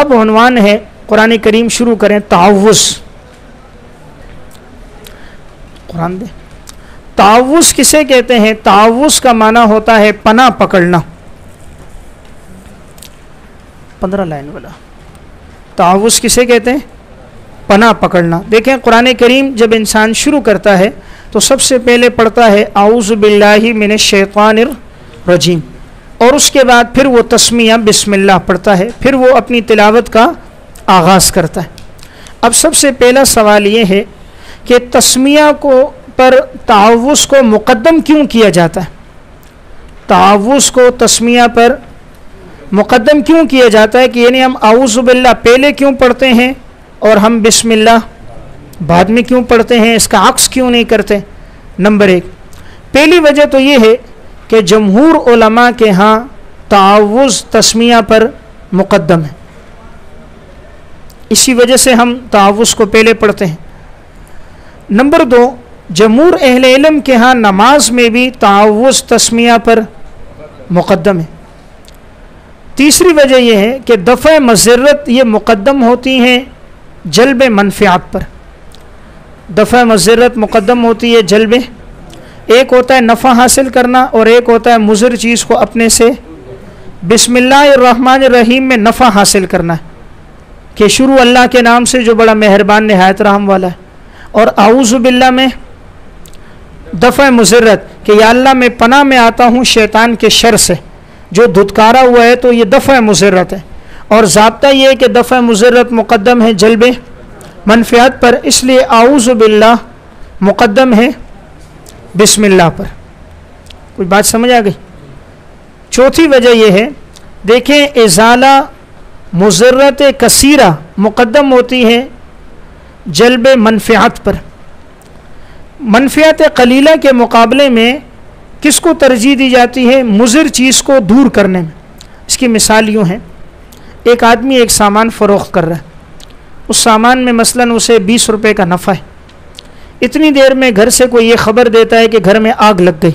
اب عنوان ہے قرآن کریم شروع کریں تعوض قرآن دے۔ تعوض کسے کہتے ہیں؟ تعوض کا معنی ہوتا ہے پناہ پکڑنا۔ پندرہ لائن والا۔ تعوض کسے کہتے ہیں؟ پناہ پکڑنا۔ دیکھیں قرآن کریم جب انسان شروع کرتا ہے تو سب سے پہلے پڑھتا ہے اعوذ باللہ من الشیطان الرجیم۔ اور اس کے بعد پھر وہ تسمیہ بسم اللہ پڑھتا ہے، پھر وہ اپنی تلاوت کا آغاز کرتا ہے۔ اب سب سے پہلا سوال یہ ہے کہ تسمیہ کو پر تعوض کو مقدم کیوں کیا جاتا ہے؟ تعوض کو تسمیہ پر مقدم کیوں کیا جاتا ہے کہ یعنی ہم اعوذ باللہ پہلے کیوں پڑھتے ہیں اور ہم بسم اللہ بعد میں کیوں پڑھتے ہیں؟ اس کا عکس کیوں نہیں کرتے؟ نمبر ایک۔ پہلی وجہ تو یہ ہے کہ جمہور علماء کے ہاں تعوض تسمیہ پر مقدم ہے۔ اسی وجہ سے ہم تعوض کو پہلے پڑھتے ہیں۔ نمبر دو، جمہور اہل علم کے ہاں نماز میں بھی تعوض تسمیہ پر مقدم ہے۔ تیسری وجہ یہ ہے کہ دفع مذرت یہ مقدم ہوتی ہیں جلب منفیات پر۔ دفع مذرت مقدم ہوتی ہے جلب ایک ہوتا ہے نفع حاصل کرنا اور ایک ہوتا ہے مضر چیز کو اپنے سے بسم اللہ الرحمن الرحیم میں نفع حاصل کرنا ہے۔ کہ شروع اللہ کے نام سے جو بڑا مہربان نہایت رحم والا ہے۔ اور اعوذ باللہ میں دفع مضرت کہ یا اللہ میں پناہ میں آتا ہوں شیطان کے شر سے۔ جو دھتکارا ہوا ہے تو یہ دفع مضرت ہے۔ اور ضابطہ یہ کہ دفع مضرت مقدم ہے جلب منفیات پر، اس لیے اعوذ باللہ مقدم ہے۔ بسم اللہ پر۔ کوئی بات سمجھ آ گئی؟ چوتھی وجہ یہ ہے، دیکھیں ازالہ مضرت کثیرہ مقدم ہوتی ہے جلب منفیات پر۔ منفیات قلیلہ کے مقابلے میں کس کو ترجیح دی جاتی ہے؟ مضر چیز کو دور کرنے میں۔ اس کی مثال یوں ہے، ایک آدمی ایک سامان فروخت کر رہا ہے۔ اس سامان میں مثلا اسے بیس روپے کا نفع ہے۔ اتنی دیر میں گھر سے کوئی یہ خبر دیتا ہے کہ گھر میں آگ لگ گئی۔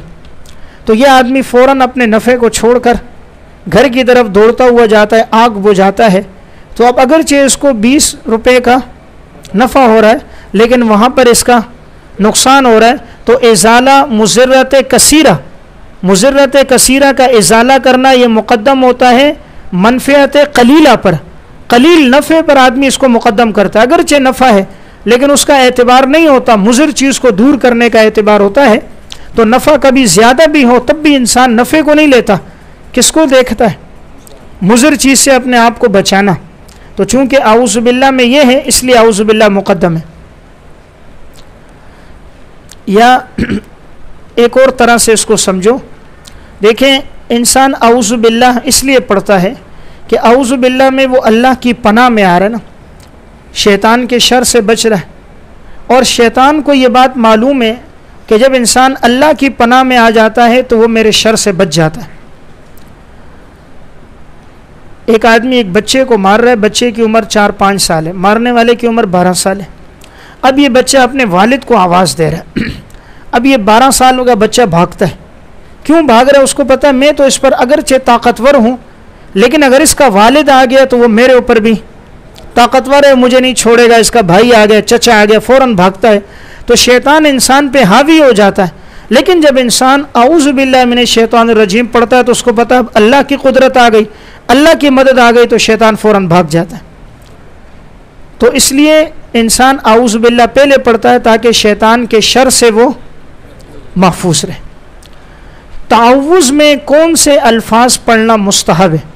تو یہ آدمی فوراً اپنے نفع کو چھوڑ کر گھر کی طرف دوڑتا ہوا جاتا ہے، آگ بجھاتا ہے۔ تو اب اگرچہ اس کو بیس روپے کا نفع ہو رہا ہے، لیکن وہاں پر اس کا نقصان ہو رہا ہے۔ تو ازالہ مضرت کثیرہ مضرت کثیرہ کا ازالہ کرنا یہ مقدم ہوتا ہے منفیت قلیلہ پر۔ قلیل نفع پر آدمی اس کو مقدم کرتا ہے۔ اگرچہ نفع ہے لیکن اس کا اعتبار نہیں ہوتا، مضر چیز کو دور کرنے کا اعتبار ہوتا ہے۔ تو نفع کبھی زیادہ بھی ہو، تب بھی انسان نفع کو نہیں لیتا۔ کس کو دیکھتا ہے؟ مضر چیز سے اپنے آپ کو بچانا۔ تو چونکہ اعوذ باللہ میں یہ ہے، اس لیے اعوذ باللہ مقدم ہے۔ یا ایک اور طرح سے اس کو سمجھو۔ دیکھیں، انسان اعوذ باللہ اس لیے پڑھتا ہے کہ اعوذ باللہ میں وہ اللہ کی پناہ میں آ رہا ہے نا۔ شیطان کے شر سے بچ رہا ہے۔ اور شیطان کو یہ بات معلوم ہے کہ جب انسان اللہ کی پناہ میں آ جاتا ہے تو وہ میرے شر سے بچ جاتا ہے۔ ایک آدمی ایک بچے کو مار رہا ہے، بچے کی عمر چار پانچ سال ہے، مارنے والے کی عمر بارہ سال ہے۔ اب یہ بچہ اپنے والد کو آواز دے رہا ہے۔ اب یہ بارہ سال کا بچہ بھاگتا ہے۔ کیوں بھاگ رہا ہے؟ اس کو پتہ ہے، میں تو اس پر اگرچہ طاقتور ہوں، لیکن اگر اس کا والد آ گیا تو وہ میرے اوپر بھی طاقتور ہے، مجھے نہیں چھوڑے گا، اس کا بھائی آ گیا، چچا آ گیا، فوراً بھاگتا ہے۔ تو شیطان انسان پہ حاوی ہو جاتا ہے۔ لیکن جب انسان اعوذ باللہ من شیطان الرجیم پڑھتا ہے تو اس کو پتہ اللہ کی قدرت آ گئی، اللہ کی مدد آ گئی، تو شیطان فوراً بھاگ جاتا ہے۔ تو اس لیے انسان اعوذ باللہ پہلے پڑھتا ہے تاکہ شیطان کے شر سے وہ محفوظ رہے۔ تعوض میں کون سے الفاظ پڑھنا مستحب ہے؟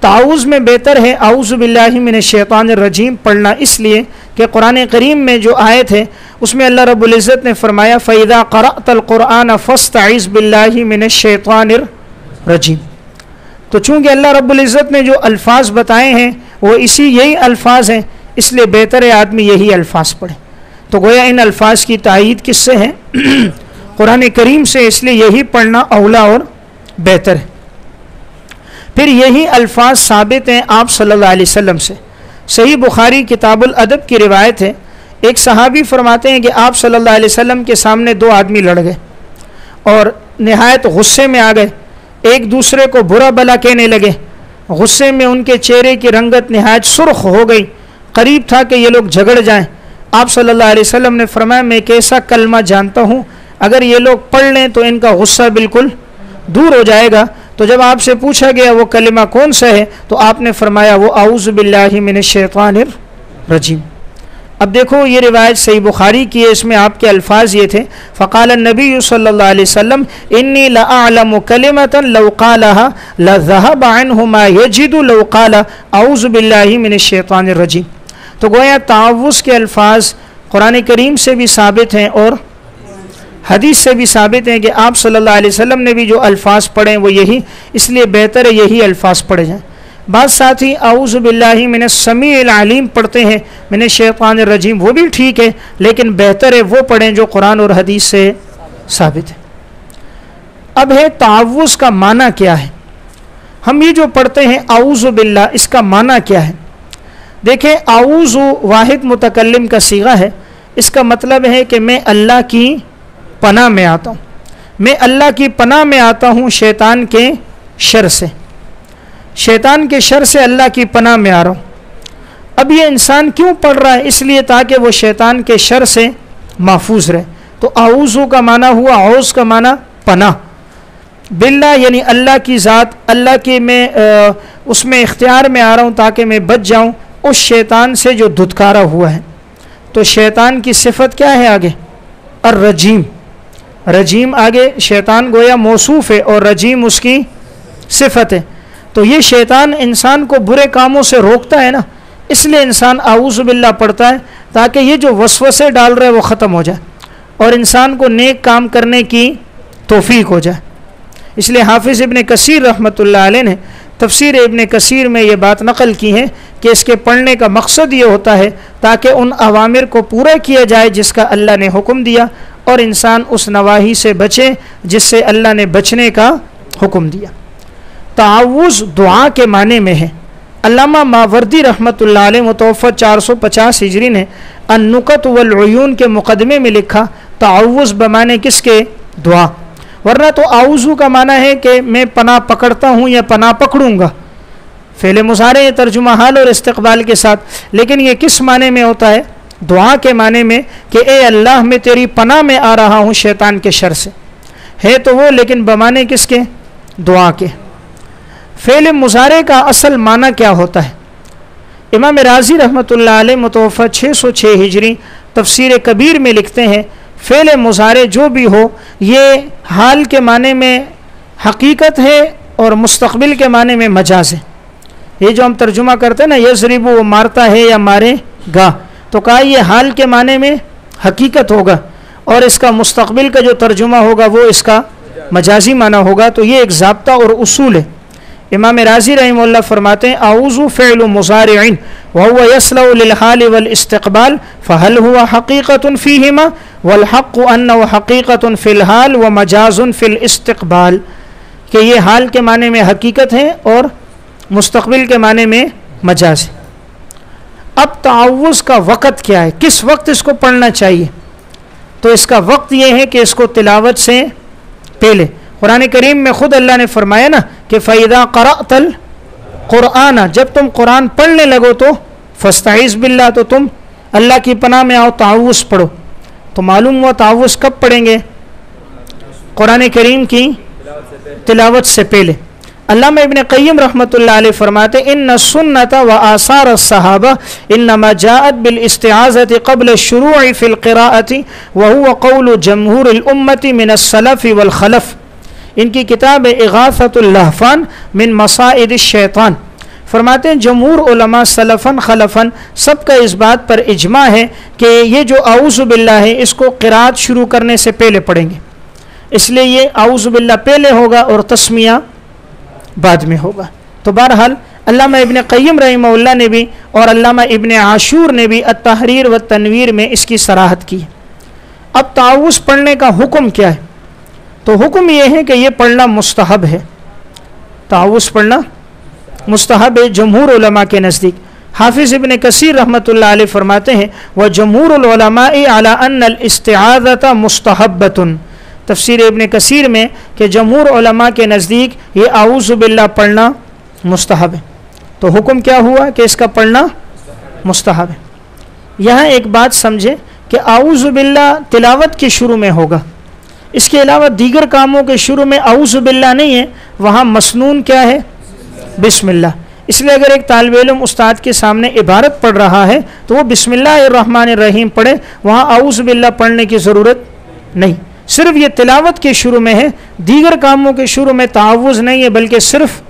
تعوض میں بہتر ہے۔ اعوذ باللہ من الشیطان الرجیم۔ پڑھنا اس لیے کہ قرآن کریم میں جو آیت ہے، اس میں اللہ رب العزت نے فرمایا فیدا قرأت القرآن فاستعذ باللہ من الشیطان الرجیم تو چونکہ اللہ رب العزت نے جو الفاظ بتائے ہیں، وہ اسی یہی الفاظ ہیں، اس لیے بہتر ہے آدمی یہی الفاظ پڑھے۔ تو گویا ان الفاظ کی تائید کس سے ہے؟ قرآن کریم سے، اس لیے یہی پڑھنا اولا اور بہتر ہے۔ پھر یہی الفاظ ثابت ہیں آپ صلی اللہ علیہ وسلم سے۔ صحیح بخاری کتاب الادب کی روایت ہے۔ ایک صحابی فرماتے ہیں کہ آپ صلی اللہ علیہ وسلم کے سامنے دو آدمی لڑ گئے اور نہایت غصے میں آ گئے۔ ایک دوسرے کو برا بلا کہنے لگے۔ غصے میں ان کے چہرے کی رنگت نہایت سرخ ہو گئی۔ قریب تھا کہ یہ لوگ جھگڑ جائیں۔ آپ صلی اللہ علیہ وسلم نے فرمایا، میں ایک ایسا کلمہ جانتا ہوں؟ اگر یہ لوگ پڑھ لیں تو ان کا غصہ بالکل دور ہو جائے گا۔ تو جب آپ سے پوچھا گیا وہ کلمہ کون سا ہے، تو آپ نے فرمایا وہ اعوذ باللہ من الشیطان الرجیم۔ اب دیکھو، یہ روایت صحیح بخاری کی ہے، اس میں آپ کے الفاظ یہ تھے۔ فقال النبی صلی اللہ علیہ وسلم، انی لأعلم کلمتا لو قالها لذهب عنه ما يجد لو قال اعوذ باللہ من الشیطان الرجیم تو گویا تعوض کے الفاظ قرآن کریم سے بھی ثابت ہیں اور حدیث سے بھی ثابت ہیں کہ آپ صلی اللہ علیہ وسلم نے بھی جو الفاظ پڑھیں وہ یہی، اس لیے بہتر ہے یہی الفاظ پڑھے جائیں۔ بعض ساتھی اعوذ باللہ من السمیع العلیم پڑھتے ہیں من شیطان الرجیم، وہ بھی ٹھیک ہے، لیکن بہتر ہے وہ پڑھیں جو قرآن اور حدیث سے ثابت ہے۔ اب ہے تعوض کا معنی کیا ہے؟ ہم یہ جو پڑھتے ہیں اعوذ باللہ، اس کا معنی کیا ہے؟ دیکھیں، اعوذ واحد متکلم کا سیغہ ہے، اس کا مطلب ہے کہ میں اللہ کی پناہ میں آتا ہوں۔ میں اللہ کی پناہ میں آتا ہوں شیطان کے شر سے۔ شیطان کے شر سے اللہ کی پناہ میں آ رہا ہوں۔ اب یہ انسان کیوں پڑھ رہا ہے؟ اس لیے تاکہ وہ شیطان کے شر سے محفوظ رہے۔ تو اعوذ کا معنی ہوا اوز کا معنی پناہ۔ باللہ یعنی اللہ کی ذات، اللہ کے میں اس میں اختیار میں آ رہا ہوں تاکہ میں بچ جاؤں۔ اس شیطان سے جو دھتکارا ہوا ہے۔ تو شیطان کی صفت کیا ہے آگے؟ الرجیم۔ رجیم آگے شیطان گویا موصوف ہے اور رجیم اس کی صفت ہے۔ تو یہ شیطان انسان کو برے کاموں سے روکتا ہے نا، اس لیے انسان اعوذ باللہ پڑھتا ہے تاکہ یہ جو وسوسے ڈال رہے وہ ختم ہو جائے اور انسان کو نیک کام کرنے کی توفیق ہو جائے۔ اس لیے حافظ ابن کثیر رحمۃ اللہ علیہ نے تفسیر ابن کثیر میں یہ بات نقل کی ہے کہ اس کے پڑھنے کا مقصد یہ ہوتا ہے تاکہ ان عوامر کو پورا کیا جائے جس کا اللہ نے حکم دیا اور انسان اس نواحی سے بچے جس سے اللہ نے بچنے کا حکم دیا۔ تعوض دعا کے معنی میں ہے۔ علامہ ماوردی رحمۃ اللہ علیہ متوفر چار سو پچاس ہجری نے النقت والعیون کے مقدمے میں لکھا تعوض بمانے کس کے؟ دعا۔ ورنہ تو آؤزو کا معنی ہے کہ میں پناہ پکڑتا ہوں یا پناہ پکڑوں گا۔ فعل مظاہرے ترجمہ حال اور استقبال کے ساتھ۔ لیکن یہ کس معنی میں ہوتا ہے؟ دعا کے معنی میں کہ اے اللہ میں تیری پناہ میں آ رہا ہوں شیطان کے شر سے۔ ہے تو وہ، لیکن بمانے کس کے؟ دعا کے۔ فعل مظاہرے کا اصل معنی کیا ہوتا ہے؟ امام راضی رحمۃ اللہ علیہ متوفہ چھ سو چھ ہجری تفسیر کبیر میں لکھتے ہیں، فعل مظاہرے جو بھی ہو، یہ حال کے معنی میں حقیقت ہے اور مستقبل کے معنی میں مجاز ہے۔ یہ جو ہم ترجمہ کرتے ہیں نا یزرب وہ مارتا ہے یا مارے گا۔ تو کہا یہ حال کے معنی میں حقیقت ہوگا اور اس کا مستقبل کا جو ترجمہ ہوگا وہ اس کا مجازی معنی ہوگا۔ تو یہ ایک ضابطہ اور اصول ہے۔ امام راضی رحمہ اللہ فرماتے ہیں، اعوذ فعل مضارع وهو يسلو للحال والاستقبال فهل هو حقيقه فيهما والحق انه حقيقه في الحال ومجاز في الاستقبال۔ کہ یہ حال کے معنی میں حقیقت ہے اور مستقبل کے معنی میں مجاز اب تعوض کا وقت کیا ہے؟ کس وقت اس کو پڑھنا چاہیے؟ تو اس کا وقت یہ ہے کہ اس کو تلاوت سے پہلے۔ قرآن کریم میں خود اللہ نے فرمایا نا کہ فیدہ قرآل قرآن جب تم قرآن پڑھنے لگو تو فستعیز باللہ تو تم اللہ کی پناہ میں آؤ تعوض پڑھو۔ تو معلوم ہوا تعوض کب پڑھیں گے؟ قرآن کریم کی تلاوت سے پہلے۔ علامہ ابن قیم رحمۃ اللہ علیہ فرماتے ان سنت و آثار الصحابہ انما جاءت بالاستعاذت قبل الشروع فی القراءة وهو قول جمہور الامت من السلف والخلف. ان کی کتاب اغاثت اللحفان من مسائد الشیطان۔ فرماتے ہیں، جمہور علماء صلفن خلفن سب کا اس بات پر اجماع ہے کہ یہ جو اعوذ باللہ ہے، اس کو قرآت شروع کرنے سے پہلے پڑھیں گے۔ اس لیے یہ اعوذ باللہ پہلے ہوگا اور تسمیہ بعد میں ہوگا۔ تو بہرحال علامہ ابن قیم رحمہ اللہ نے بھی اور علامہ ابن عاشور نے بھی التحریر و تنویر میں اس کی سراحت کی اب تعاوض پڑھنے کا حکم کیا ہے؟ تو حکم یہ ہے کہ یہ پڑھنا مستحب ہے۔ تعاوض پڑھنا مستحب ہے جمہور علماء کے نزدیک۔ حافظ ابن کثیر رحمۃ اللہ علیہ فرماتے ہیں وہ جمہور العلماء اعلیٰ ان الاستعاذت مستحبۃ تفسیر ابن کثیر میں کہ جمہور علماء کے نزدیک یہ اعوذ باللہ پڑھنا مستحب ہے۔ تو حکم کیا ہوا کہ اس کا پڑھنا مستحب ہے؟ یہاں ایک بات سمجھے کہ اعوذ باللہ تلاوت کے شروع میں ہوگا۔ اس کے علاوہ دیگر کاموں کے شروع میں اعوذ باللہ نہیں ہے، وہاں مسنون کیا ہے؟ بسم اللہ۔ اس لیے اگر ایک طالب علم استاد کے سامنے عبارت پڑھ رہا ہے تو وہ بسم اللہ الرحمن الرحیم پڑھے، وہاں اعوذ باللہ پڑھنے کی ضرورت نہیں۔ صرف یہ تلاوت کے شروع میں ہے، دیگر کاموں کے شروع میں تعوض نہیں ہے، بلکہ صرف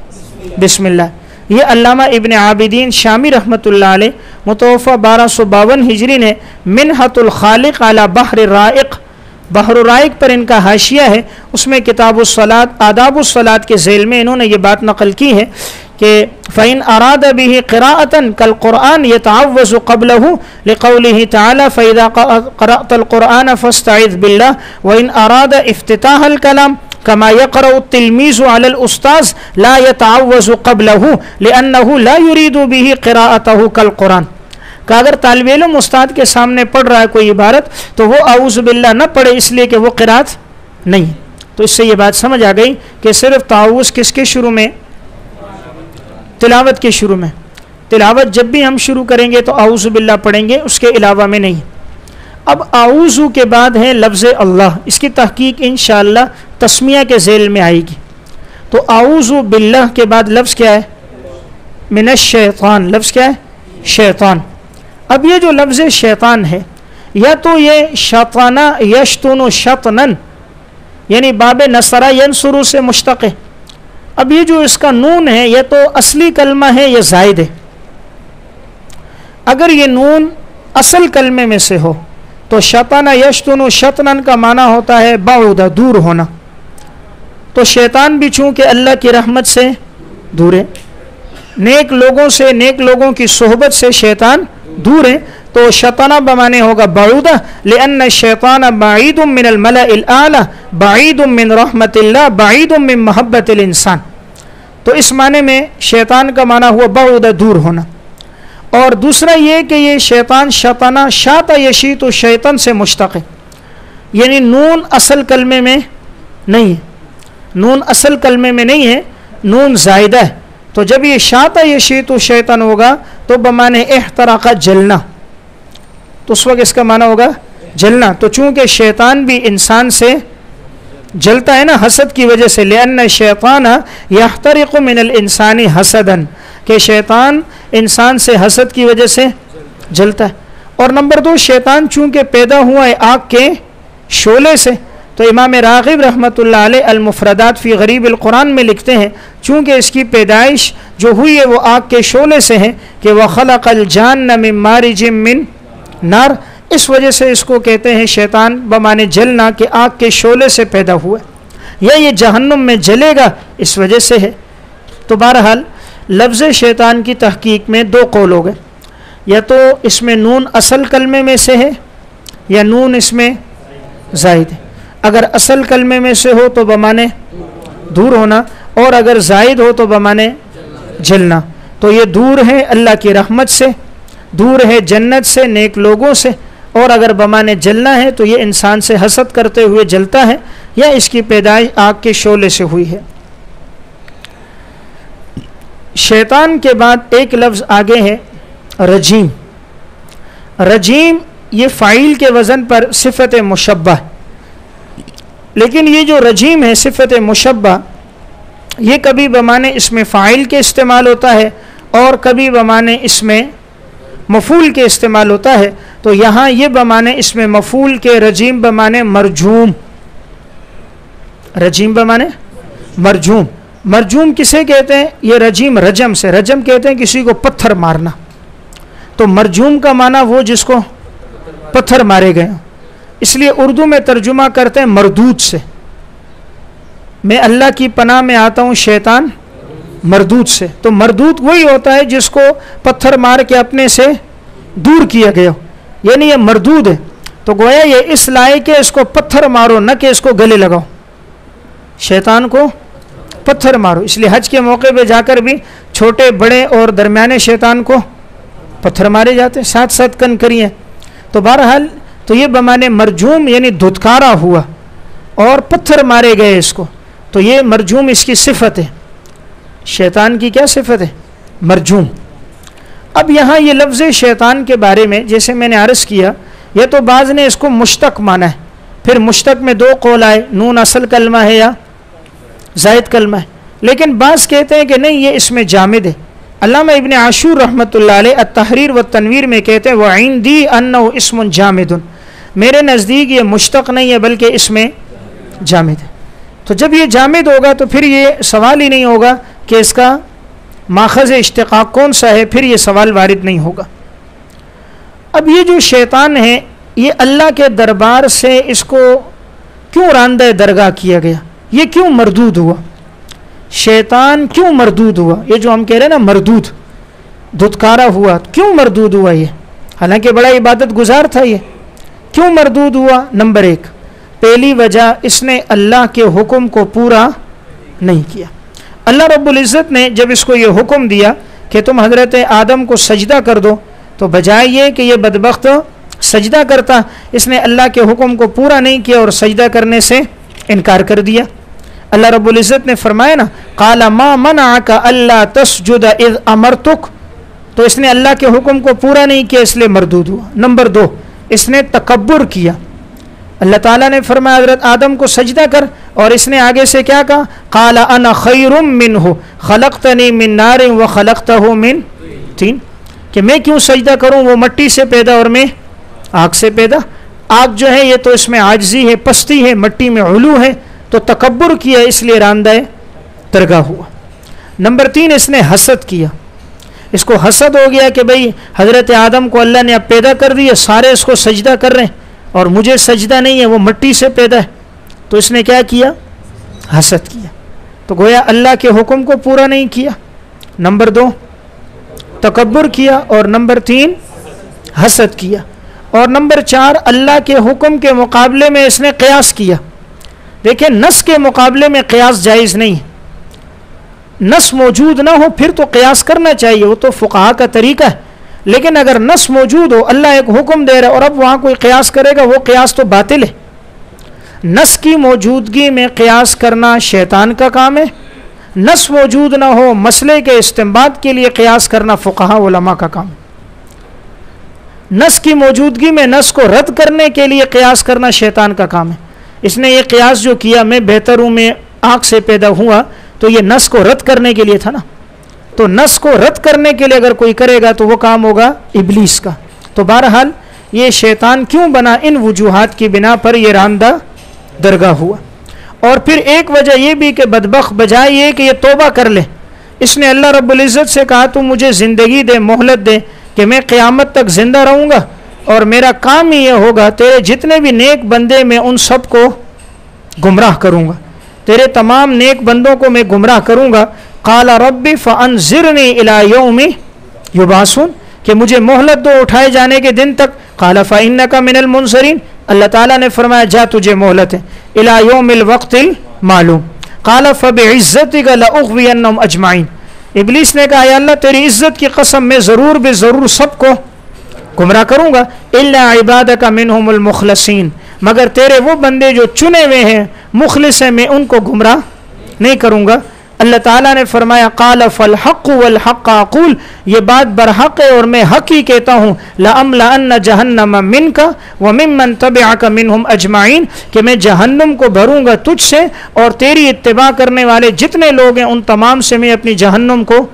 بسم اللہ۔ یہ علامہ ابن عابدین شامی رحمۃ اللہ علیہ متوفہ بارہ سو باون ہجری نے منحت الخالق علی بحر رائق بحر الرائق پر ان کا حاشیہ ہے۔ اس میں کتاب الصلاط آداب الصلاط کے ذیل میں انہوں نے یہ بات نقل کی ہے کہ فعین اراد بھی قراءتن کل قرآن یہ تعوض قبل لقول تعلیٰ فیدہ قرأت القرآن فاستعذ باللہ وإن اراد افتتاح الكلام كما يقرأ التلميذ على الأستاذ لا يتعوذ قبله لأنه لا يريد به قراءته كالقرآن۔ کہ اگر طالب علم استاد کے سامنے پڑھ رہا ہے کوئی عبارت، تو وہ اعوذ باللہ نہ پڑھے، اس لیے کہ وہ قرات نہیں۔ تو اس سے یہ بات سمجھ آ گئی کہ صرف تعوض کس کے شروع میں؟ تلاوت کے شروع میں۔ تلاوت جب بھی ہم شروع کریں گے تو اعوذ باللہ پڑھیں گے، اس کے علاوہ میں نہیں۔ اب اعوذ کے بعد ہے لفظ اللہ، اس کی تحقیق انشاءاللہ تسمیہ کے ذیل میں آئے گی۔ تو اعوذ باللہ کے بعد لفظ کیا ہے؟ من الشیطان، لفظ کیا ہے؟ شیطان۔ اب یہ جو لفظ شیطان ہے، یا تو یہ شیطانہ یشتون و شطنن یعنی باب نصرہ ینصرو سے مشتق ہے۔ اب یہ جو اس کا نون ہے، یہ تو اصلی کلمہ ہے، یہ زائد ہے۔ اگر یہ نون اصل کلمے میں سے ہو، تو شیطانہ یشتون و شطنن کا معنی ہوتا ہے بعودہ دور ہونا۔ تو شیطان بھی چونکہ اللہ کی رحمت سے دور ہے، نیک لوگوں سے، نیک لوگوں کی صحبت سے شیطان دور ہیں تو شیطانہ بمانے ہوگا بعودہ لأن شیطان بعید من الملع الاعلی بعید من رحمت اللہ، بعید من محبت الانسان۔ تو اس معنی میں شیطان کا معنی ہوا بعودہ دور ہونا۔ اور دوسرا یہ کہ یہ شیطان شیطانہ شاط یشیت و شیطن سے مشتق ہے۔ یعنی نون اصل کلمے میں نہیں ہے۔ نون اصل کلمے میں نہیں ہے، نون زائدہ ہے۔ تو جب یہ شاط یشیت و شیطن ہوگا تو بمانے احتراقہ جلنا۔ تو اس وقت اس کا معنی ہوگا جلنا۔ تو چونکہ شیطان بھی انسان سے جلتا ہے نا حسد کی وجہ سے، لأن شیطان یحترق من الانسانی حسدن کہ شیطان انسان سے حسد کی وجہ سے جلتا ہے۔ اور نمبر دو، شیطان چونکہ پیدا ہوا ہے آگ کے شولے سے تو امام راغب رحمۃ اللہ علیہ المفردات فی غریب القرآن میں لکھتے ہیں، چونکہ اس کی پیدائش جو ہوئی ہے وہ آگ کے شعلے سے ہے کہ وہ خلق الجان من مارج من نار۔ اس وجہ سے اس کو کہتے ہیں شیطان بمان جلنا کہ آگ کے شعلے سے پیدا ہوا۔ یا یہ جہنم میں جلے گا، اس وجہ سے ہے۔ تو بہرحال، لفظ شیطان کی تحقیق میں دو قول ہو گئے۔ یا تو اس میں نون اصل کلمے میں سے ہے، یا نون اس میں زائد ہے۔ اگر اصل کلمے میں سے ہو تو بمانے دور ہونا، اور اگر زائد ہو تو بمانے جلنا تو یہ دور ہے اللہ کی رحمت سے، دور ہے جنت سے، نیک لوگوں سے۔ اور اگر بمانے جلنا ہے تو یہ انسان سے حسد کرتے ہوئے جلتا ہے، یا اس کی پیدائش آگ کے شعلے سے ہوئی ہے۔ شیطان کے بعد ایک لفظ آگے ہے، رجیم۔ رجیم یہ فائل کے وزن پر صفت مشبہ۔ لیکن یہ جو رجیم ہے، صفت مشبہ، یہ کبھی بمانے اس میں فائل کے استعمال ہوتا ہے اور کبھی بمانے اس میں مفول کے استعمال ہوتا ہے۔ تو یہاں یہ بمانے اس میں مفول کے رجیم بمانے مرجوم۔ رجیم بمانے مرجوم۔ مرجوم کسے کہتے ہیں؟ یہ رجیم، رجم سے۔ رجم کہتے ہیں کسی کو پتھر مارنا۔ تو مرجوم کا معنی وہ جس کو پتھر مارے گئے۔ اس لیے اردو میں ترجمہ کرتے ہیں مردود سے۔ میں اللہ کی پناہ میں آتا ہوں، شیطان مردود سے۔ تو مردود وہی ہوتا ہے جس کو پتھر مار کے اپنے سے دور کیا گیا یعنی یہ مردود ہے۔ تو گویا یہ اس لائق ہے، اس کو پتھر مارو، نہ کہ اس کو گلے لگاؤ۔ شیطان کو پتھر مارو۔ اس لیے حج کے موقع پہ جا کر بھی چھوٹے، بڑے اور درمیانے شیطان کو پتھر مارے جاتے ہیں، ساتھ ساتھ کن کریے تو بہرحال تو یہ بمانے مرجوم یعنی دھتکارا ہوا اور پتھر مارے گئے اس کو۔ تو یہ مرجوم اس کی صفت ہے۔ شیطان کی کیا صفت ہے؟ مرجوم اب یہاں یہ لفظ شیطان کے بارے میں جیسے میں نے عرض کیا یہ تو بعض نے اس کو مشتق مانا ہے۔ پھر مشتق میں دو قول آئے، نون اصل کلمہ ہے یا زائد کلمہ ہے۔ لیکن بعض کہتے ہیں کہ نہیں، یہ اس میں جامد ہے۔ علامہ ابن عاشور رحمۃ اللہ علیہ التحریر و تنویر میں کہتے ہیں وہ دی ان اسم جامد۔ میرے نزدیک یہ مشتق نہیں ہے، بلکہ اس میں جامد ہے۔ تو جب یہ جامد ہوگا تو پھر یہ سوال ہی نہیں ہوگا کہ اس کا ماخذ اشتقاق کون سا ہے، پھر یہ سوال وارد نہیں ہوگا۔ اب یہ جو شیطان ہے، یہ اللہ کے دربار سے اس کو کیوں راندہ درگاہ کیا گیا؟ یہ کیوں مردود ہوا؟ شیطان کیوں مردود ہوا؟ یہ جو ہم کہہ رہے ہیں نا، مردود، دھتکارا ہوا، کیوں مردود ہوا یہ؟ حالانکہ بڑا عبادت گزار تھا یہ۔ کیوں مردود ہوا؟ نمبر ایک، پہلی وجہ اس نے اللہ کے حکم کو پورا نہیں کیا۔ اللہ رب العزت نے جب اس کو یہ حکم دیا کہ تم حضرت آدم کو سجدہ کر دو، تو بجائے یہ کہ یہ بدبخت سجدہ کرتا، اس نے اللہ کے حکم کو پورا نہیں کیا اور سجدہ کرنے سے انکار کر دیا۔ اللہ رب العزت نے فرمایا نا کالا ما منع کا اللہ تسجد اذ امرتک۔ تو اس نے اللہ کے حکم کو پورا نہیں کیا، اس لیے مردود ہوا۔ نمبر دو اس نے تکبر کیا۔ اللہ تعالیٰ نے فرمایا، حضرت آدم کو سجدہ کر اور اس نے آگے سے کیا کہا؟ کالا انا خیر من ہو خلقت من نار و خلقت ہو من تین۔ کہ میں کیوں سجدہ کروں؟ وہ مٹی سے پیدا اور میں آگ سے پیدا۔ آگ جو ہے، یہ تو اس میں آجزی ہے، پستی ہے، مٹی میں علو ہے۔ تو تکبر کیا، اس لیے راندہ درگاہ ہوا۔ نمبر تین، اس نے حسد کیا۔ اس کو حسد ہو گیا کہ بھئی حضرت آدم کو اللہ نے اب پیدا کر دیا سارے اس کو سجدہ کر رہے ہیں۔ اور مجھے سجدہ نہیں ہے، وہ مٹی سے پیدا ہے۔ تو اس نے کیا کیا؟ حسد کیا۔ تو گویا اللہ کے حکم کو پورا نہیں کیا۔ نمبر دو، تکبر کیا۔ اور نمبر تین، حسد کیا۔ اور نمبر چار، اللہ کے حکم کے مقابلے میں اس نے قیاس کیا۔ دیکھیں، نس کے مقابلے میں قیاس جائز نہیں۔ نس موجود نہ ہو، پھر تو قیاس کرنا چاہیے، وہ تو فقہ کا طریقہ ہے۔ لیکن اگر نس موجود ہو، اللہ ایک حکم دے رہا ہے اور اب وہاں کوئی قیاس کرے گا، وہ قیاس تو باطل ہے۔ نس کی موجودگی میں قیاس کرنا شیطان کا کام ہے۔ نس موجود نہ ہو، مسئلے کے استعمال کے لیے قیاس کرنا فقہ علماء کا کام نس کی موجودگی میں نس کو رد کرنے کے لیے قیاس کرنا شیطان کا کام ہے۔ اس نے یہ قیاس جو کیا، میں بہتر ہوں، میں آنکھ سے پیدا ہوا تو یہ نس کو رد کرنے کے لیے تھا نا۔ تو نس کو رد کرنے کے لیے اگر کوئی کرے گا تو وہ کام ہوگا ابلیس کا۔ تو بہرحال یہ شیطان کیوں بنا ان وجوہات کی بنا پر یہ راندہ درگاہ ہوا۔ اور پھر ایک وجہ یہ بھی کہ بدبخ بجائے یہ کہ یہ توبہ کر لے۔ اس نے اللہ رب العزت سے کہا تو مجھے زندگی دے، مہلت دے کہ میں قیامت تک زندہ رہوں گا اور میرا کام ہی یہ ہوگا، تیرے جتنے بھی نیک بندے میں ان سب کو گمراہ کروں گا۔ تیرے تمام نیک بندوں کو میں گمراہ کروں گا۔ کالا ربی فن ضرنی یوم یوباسن کہ مجھے مہلت دو اٹھائے جانے کے دن تک۔ کالا فعن کا من المنصرین اللہ تعالیٰ نے فرمایا، جا تجھے مہلت ہے۔ الا یوم الوقت معلوم کالا فب عزت اجمائن ابلیس نے کہا اللہ، تیری عزت کی قسم میں ضرور بے ضرور سب کو گمراہ کروں گا۔ اللہ عباد کا منہم المخلصین۔ مگر تیرے وہ بندے جو چنے ہوئے ہیں، مخلص ہیں، میں ان کو گمراہ نہیں کروں گا۔ اللہ تعالیٰ نے فرمایا، قال، فالحق والحق، اقول، یہ بات برحق ہے اور میں حق ہی کہتا ہوں۔ لَأَمْلَأَنَّ جَهَنَّمَ مِنْكَ وَمِمَّنْ تَبِعَكَ مِنْهُمْ اجمعین کہ میں جہنم کو بھروں گا تجھ سے اور تیری اتباع کرنے والے جتنے لوگ ہیں، ان تمام سے میں اپنی جہنم کو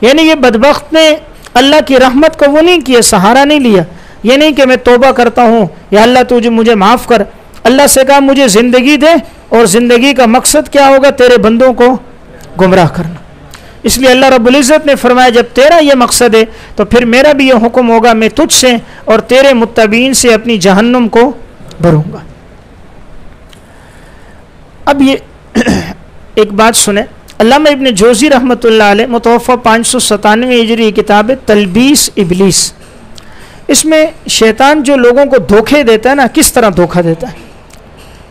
یعنی یہ بدبخت نے اللہ کی رحمت کو وہ نہیں کیا، سہارا نہیں لیا۔ یہ نہیں کہ میں توبہ کرتا ہوں، یا اللہ تجھے جی مجھے معاف کر۔ اللہ سے کہا، مجھے زندگی دے اور زندگی کا مقصد کیا ہوگا؟ تیرے بندوں کو گمراہ کرنا۔ اس لیے اللہ رب العزت نے فرمایا، جب تیرا یہ مقصد ہے، تو پھر میرا بھی یہ حکم ہوگا، میں تجھ سے اور تیرے متبین سے اپنی جہنم کو بھروں گا۔ اب یہ ایک بات سنیں۔ علامہ ابن جوزی رحمۃ اللہ علیہ متوفہ پانچ سو ستانوے ہجری کتاب تلبیس ابلیس۔ اس میں شیطان جو لوگوں کو دھوکے دیتا ہے نا، کس طرح دھوکہ دیتا ہے؟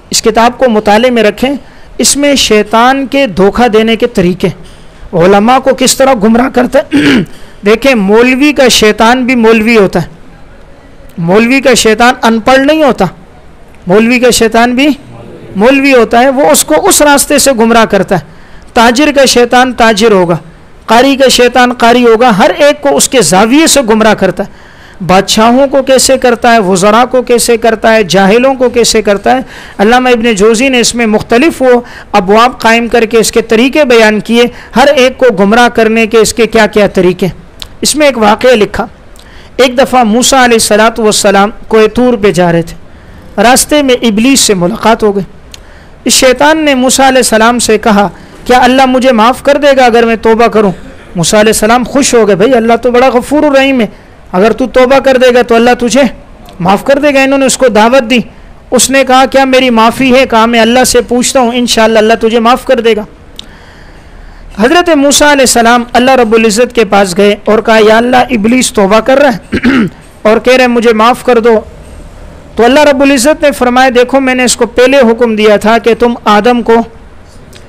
اس کتاب کو مطالعے میں رکھیں، اس میں شیطان کے دھوکہ دینے کے طریقے علماء کو کس طرح گمراہ کرتا ہے؟ دیکھیں، مولوی کا شیطان بھی مولوی ہوتا ہے۔ مولوی کا شیطان ان پڑھ نہیں ہوتا۔ مولوی کا شیطان بھی مولوی ہوتا ہے، وہ اس کو اس راستے سے گمراہ کرتا ہے۔ تاجر کا شیطان تاجر ہوگا، قاری کا شیطان قاری ہوگا، ہر ایک کو اس کے زاویے سے گمراہ کرتا ہے۔ بادشاہوں کو کیسے کرتا ہے، وزراء کو کیسے کرتا ہے، جاہلوں کو کیسے کرتا ہے؟ علامہ ابن جوزی نے اس میں مختلف وہ ابواب قائم کر کے اس کے طریقے بیان کیے۔ ہر ایک کو گمراہ کرنے کے اس کے کیا کیا طریقے؟ اس میں ایک واقعہ لکھا۔ ایک دفعہ موسا علیہ السلاۃ والسلام کوئے طور پہ جا رہے تھے۔ راستے میں ابلیس سے ملاقات ہو گئی۔ اس شیطان نے موسا علیہ السلام سے کہا، کیا اللہ مجھے معاف کر دے گا اگر میں توبہ کروں؟ موسیٰ علیہ السلام خوش ہو گئے، بھائی اللہ تو بڑا غفور الرحیم ہے۔ اگر تو توبہ کر دے گا تو اللہ تجھے معاف کر دے گا۔ انہوں نے اس کو دعوت دی۔ اس نے کہا، کیا میری معافی ہے؟ کہا، میں اللہ سے پوچھتا ہوں، انشاءاللہ اللہ تجھے معاف کر دے گا۔ حضرت موسیٰ علیہ السلام اللہ رب العزت کے پاس گئے اور کہا، یا اللہ، ابلیس توبہ کر رہا ہے اور کہہ رہے مجھے معاف کر دو۔ تو اللہ رب العزت نے فرمایا، دیکھو، میں نے اس کو پہلے حکم دیا تھا کہ تم آدم کو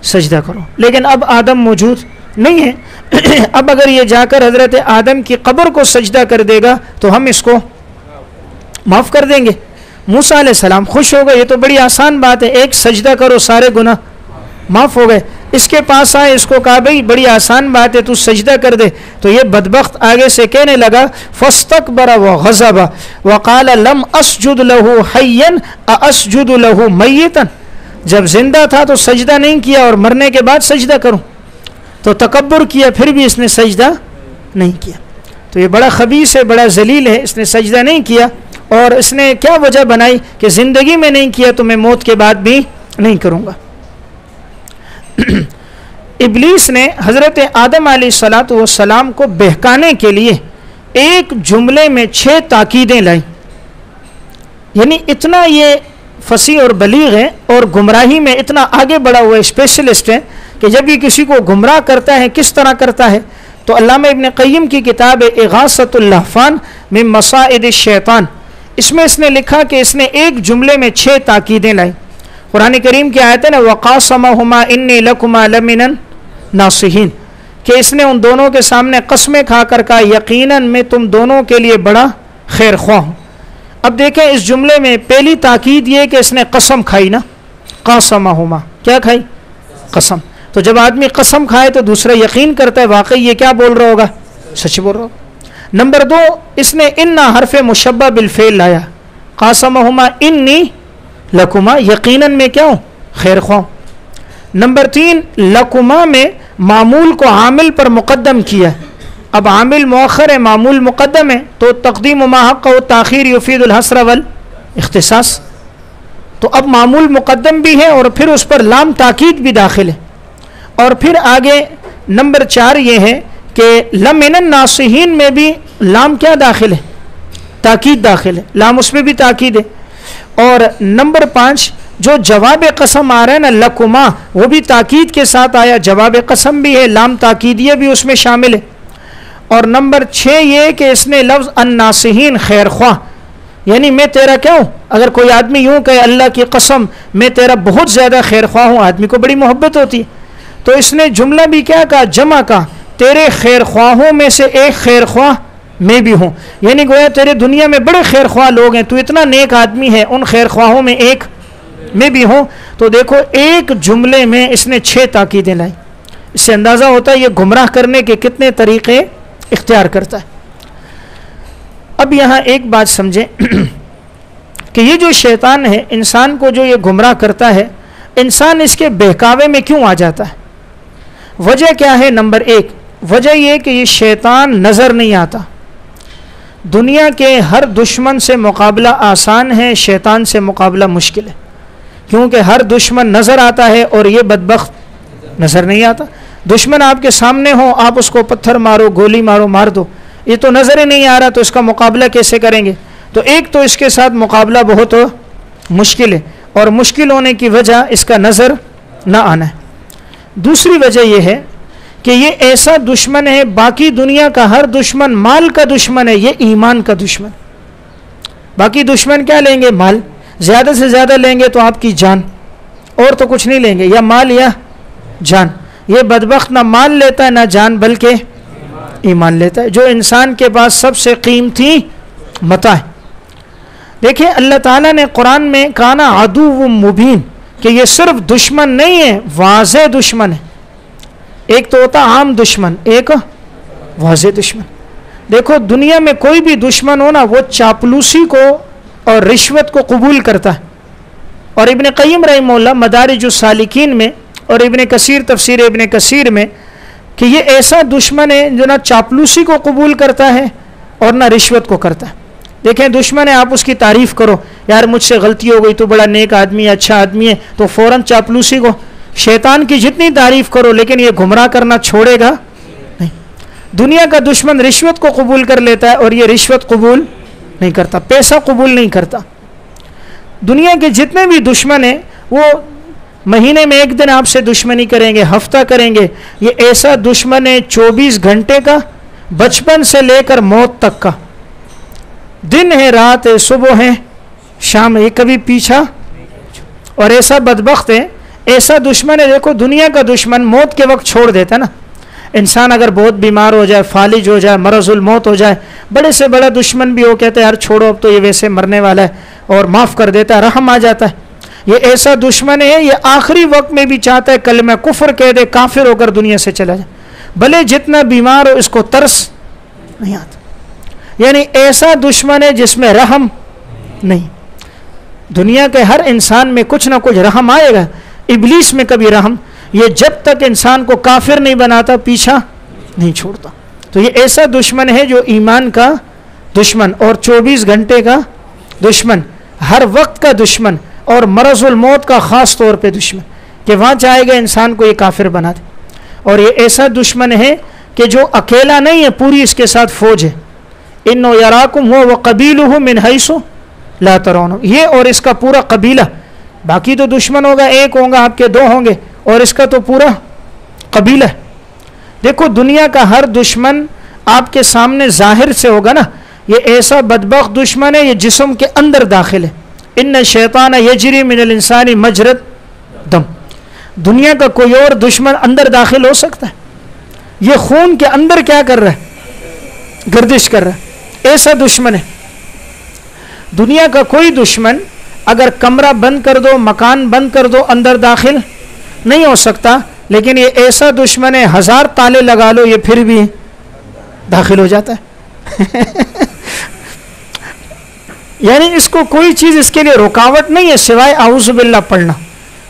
سجدہ کرو۔ لیکن اب آدم موجود نہیں ہے۔ اب اگر یہ جا کر حضرت آدم کی قبر کو سجدہ کر دے گا، تو ہم اس کو معاف کر دیں گے۔ موسا علیہ السلام خوش ہو گئے، یہ تو بڑی آسان بات ہے، ایک سجدہ کرو، سارے گناہ معاف ہو گئے۔ اس کے پاس آئے، اس کو کہا، بھائی، بڑی آسان بات ہے، تو سجدہ کر دے۔ تو یہ بدبخت آگے سے کہنے لگا فستک برا و غزبا وقال، لم اسجد لہو حین اسجد لہو میتن جب زندہ تھا تو سجدہ نہیں کیا، اور مرنے کے بعد سجدہ کروں۔ تو تکبر کیا، پھر بھی اس نے سجدہ نہیں کیا۔ تو یہ بڑا خبیص ہے، بڑا ذلیل ہے، اس نے سجدہ نہیں کیا۔ اور اس نے کیا وجہ بنائی کہ زندگی میں نہیں کیا تو میں موت کے بعد بھی نہیں کروں گا۔ ابلیس نے حضرت آدم علیہ السلاۃ والسلام کو بہکانے کے لیے ایک جملے میں چھ تاکیدیں لائیں۔ یعنی اتنا یہ فصیح اور بلیغ ہے اور گمراہی میں اتنا آگے بڑھا ہوا اسپیشلسٹ ہے کہ جب یہ کسی کو گمراہ کرتا ہے، کس طرح کرتا ہے؟ تو علامہ ابن قیم کی کتاب اغاثت اللہفان میں مساعد الشیطان۔ اس میں اس نے لکھا کہ اس نے ایک جملے میں چھ تاکیدیں لائیں قرآن کریم کی آیت ہے نا وقاسمہ ہما ان لکما لمن ناصحین کہ اس نے ان دونوں کے سامنے قسمیں کھا کر کہا، یقیناً میں تم دونوں کے لیے بڑا خیر خواہ ہوں۔ اب دیکھیں اس جملے میں پہلی تاکید یہ کہ اس نے قسم کھائی نا۔ قاسمہ ہما کیا کھائی؟ قسم۔ تو جب آدمی قسم کھائے تو دوسرا یقین کرتا ہے، واقعی یہ کیا بول رہا ہوگا؟ سچ بول رہا ہوگا نمبر دو، اس نے ان نہ حرف مشبہ بالفعل لایا۔ قاسم ہما ان لکما، یقیناً میں کیا ہوں؟ خیر خواہ نمبر تین، لکما میں معمول کو عامل پر مقدم کیا۔ اب عامل مؤخر ہے، معمول مقدم ہے، تو تقدیم و ماحق و تاخیر یفید الحسر ول اختصاص تو اب معمول مقدم بھی ہے اور پھر اس پر لام تاکید بھی داخل ہے۔ اور پھر آگے نمبر چار یہ ہے کہ لمن ناصحین میں بھی لام کیا داخل ہے؟ تاکید داخل ہے۔ لام اس میں بھی تاکید ہے۔ اور نمبر پانچ، جو جواب قسم آ رہا ہے نا، لکما، وہ بھی تاکید کے ساتھ آیا۔ جواب قسم بھی ہے، لام تاکیدیہ بھی اس میں شامل ہے۔ اور نمبر چھ یہ کہ اس نے لفظ ان خیر خواہ۔ یعنی میں تیرا کیا ہوں؟ اگر کوئی آدمی یوں کہ اللہ کی قسم، میں تیرا بہت زیادہ خیر خواہ ہوں، آدمی کو بڑی محبت ہوتی ہے۔ تو اس نے جملہ بھی کیا کہا، جمع کا تیرے خیر خواہوں میں سے ایک خیر خواہ میں بھی ہوں۔ یعنی گویا تیرے دنیا میں بڑے خیر خواہ لوگ ہیں، تو اتنا نیک آدمی ہے، ان خیر خواہوں میں ایک میں بھی ہوں۔ تو دیکھو، ایک جملے میں اس نے چھ تاکیدیں لائیں اس سے اندازہ ہوتا ہے یہ گمراہ کرنے کے کتنے طریقے اختیار کرتا ہے۔ اب یہاں ایک بات سمجھیں کہ یہ جو شیطان ہے، انسان کو جو یہ گمراہ کرتا ہے، انسان اس کے بہکاوے میں کیوں آ جاتا ہے؟ وجہ کیا ہے نمبر ایک؟ وجہ یہ کہ یہ شیطان نظر نہیں آتا۔ دنیا کے ہر دشمن سے مقابلہ آسان ہے، شیطان سے مقابلہ مشکل ہے۔ کیونکہ ہر دشمن نظر آتا ہے اور یہ بدبخت نظر نہیں آتا۔ دشمن آپ کے سامنے ہو آپ اس کو پتھر مارو، گولی مارو، مار دو۔ یہ تو نظر ہی نہیں آ رہا، تو اس کا مقابلہ کیسے کریں گے؟ تو ایک تو اس کے ساتھ مقابلہ بہت مشکل ہے اور مشکل ہونے کی وجہ اس کا نظر نہ آنا ہے۔ دوسری وجہ یہ ہے کہ یہ ایسا دشمن ہے، باقی دنیا کا ہر دشمن مال کا دشمن ہے، یہ ایمان کا دشمن باقی دشمن کیا لیں گے؟ مال۔ زیادہ سے زیادہ لیں گے تو آپ کی جان۔ اور تو کچھ نہیں لیں گے، یا مال یا جان۔ یہ بدبخت نہ مال لیتا ہے نہ جان، بلکہ ایمان لیتا ہے۔ جو انسان کے پاس سب سے قیمتی متا ہے۔ دیکھیں، اللہ تعالیٰ نے قرآن میں کانا ادو و مبین۔ کہ یہ صرف دشمن نہیں ہے، واضح دشمن ہے۔ ایک تو ہوتا عام دشمن، ایک واضح دشمن۔ دیکھو، دنیا میں کوئی بھی دشمن ہو نا، وہ چاپلوسی کو اور رشوت کو قبول کرتا ہے۔ اور ابن قیم رحمہ اللہ مدارج السالکین میں اور ابن کثیر، تفسیر ابن کثیر میں کہ یہ ایسا دشمن ہے جو نہ چاپلوسی کو قبول کرتا ہے اور نہ رشوت کو کرتا ہے۔ دیکھیں دشمن ہے، آپ اس کی تعریف کرو۔ یار، مجھ سے غلطی ہو گئی، تو بڑا نیک آدمی ہے اچھا آدمی ہے، تو فوراً چاپلوسی کو۔ شیطان کی جتنی تعریف کرو، لیکن یہ گمراہ کرنا چھوڑے گا۔ نہیں۔ دنیا کا دشمن رشوت کو قبول کر لیتا ہے اور یہ رشوت قبول نہیں کرتا، پیسہ قبول نہیں کرتا۔ دنیا کے جتنے بھی دشمن ہیں، وہ مہینے میں ایک دن آپ سے دشمنی کریں گے، ہفتہ کریں گے۔ یہ ایسا دشمن ہے، چوبیس گھنٹے کا، بچپن سے لے کر موت تک کا۔ دن ہے، رات ہے، صبح ہے، شام ہے کبھی پیچھا۔ اور ایسا بدبخت ہے، ایسا دشمن ہے، دیکھو دنیا کا دشمن موت کے وقت چھوڑ دیتا ہے نا۔ انسان اگر بہت بیمار ہو جائے، فالج ہو جائے، مرض الموت ہو جائے، بڑے سے بڑا دشمن بھی ہو، کہتے ہیں، یار چھوڑو، اب تو یہ ویسے مرنے والا ہے اور معاف کر دیتا ہے، رحم آ جاتا ہے۔ یہ ایسا دشمن ہے، یہ آخری وقت میں بھی چاہتا ہے کل میں کفر کہہ دے، کافر ہو کر دنیا سے چلا جائے۔ بھلے جتنا بیمار ہو، اس کو ترس نہیں آتا۔ یعنی ایسا دشمن ہے جس میں رحم نہیں۔ دنیا کے ہر انسان میں کچھ نہ کچھ رحم آئے گا۔ ابلیس میں کبھی رحم۔ یہ جب تک انسان کو کافر نہیں بناتا، پیچھا نہیں چھوڑتا۔ تو یہ ایسا دشمن ہے جو ایمان کا دشمن اور چوبیس گھنٹے کا دشمن، ہر وقت کا دشمن اور مرض الموت کا خاص طور پہ دشمن۔ کہ وہاں چاہے گا، انسان کو یہ کافر بنا دے۔ اور یہ ایسا دشمن ہے کہ جو اکیلا نہیں ہے، پوری اس کے ساتھ فوج ہے۔ ان یاراکم ہو وہ قبیل ہو من حیث لا ترون یہ اور اس کا پورا قبیلہ. باقی تو دشمن ہوگا، ایک ہوں گا، آپ کے دو ہوں گے. اور اس کا تو پورا قبیلہ. ہے دیکھو، دنیا کا ہر دشمن آپ کے سامنے ظاہر سے ہوگا نا. یہ ایسا بدبخ دشمن ہے، یہ جسم کے اندر داخل ہے. ان شیطان یجری من الانسانی مجرد دم. دنیا کا کوئی اور دشمن اندر داخل ہو سکتا ہے. یہ خون کے اندر کیا کر رہا ہے؟ گردش کر رہا ہے. ایسا دشمن ہے۔ دنیا کا کوئی دشمن اگر کمرہ بند کر دو، مکان بند کر دو، اندر داخل نہیں ہو سکتا، لیکن یہ ایسا دشمن ہے، ہزار تالے لگا لو، یہ پھر بھی داخل ہو جاتا ہے۔ یعنی اس کو کوئی چیز اس کے لیے رکاوٹ نہیں ہے، سوائے اعوذ باللہ پڑھنا۔